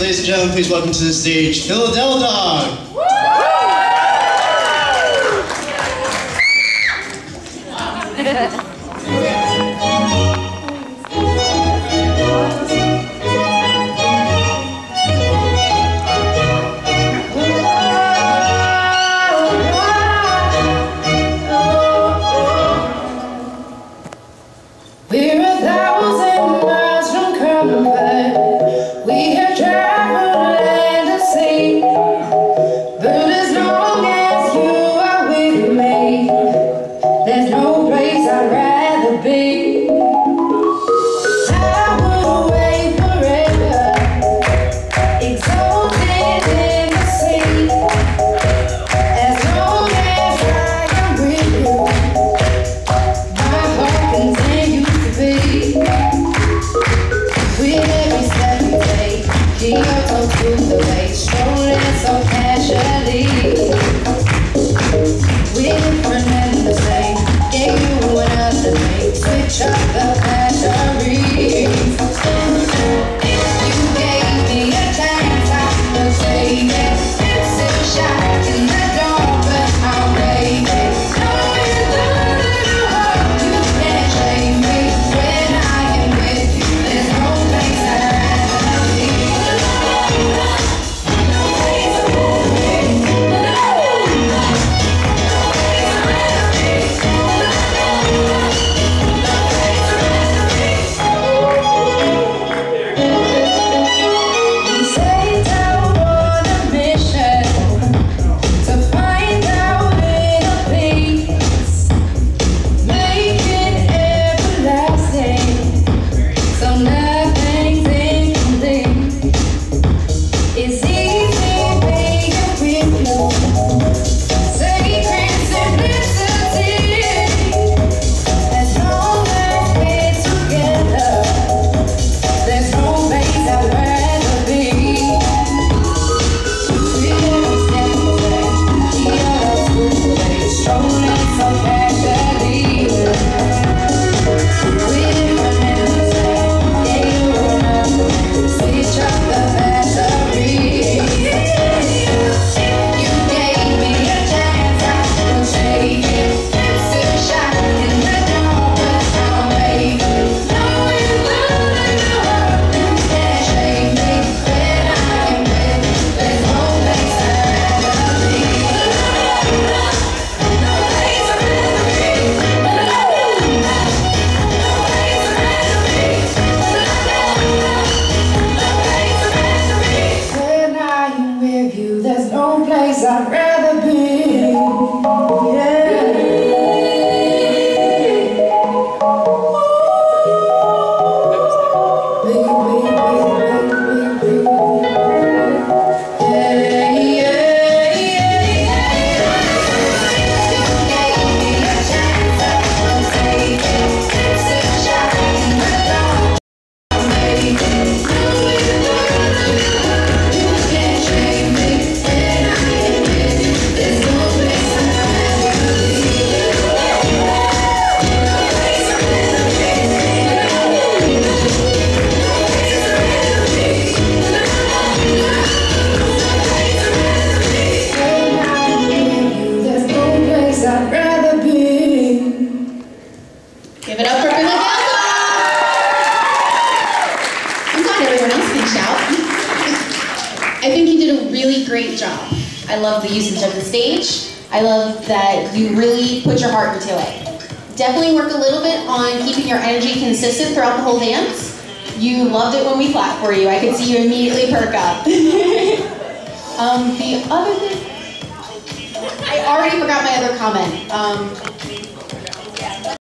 ladies and gentlemen, please welcome to the stage Philadeldog. Woo! Thank you. shout. I think you did a really great job. I love the usage of the stage. I love that you really put your heart into it. Definitely work a little bit on keeping your energy consistent throughout the whole dance. You loved it when we clapped for you. I could see you immediately perk up. um, the other thing, I already forgot my other comment. Um,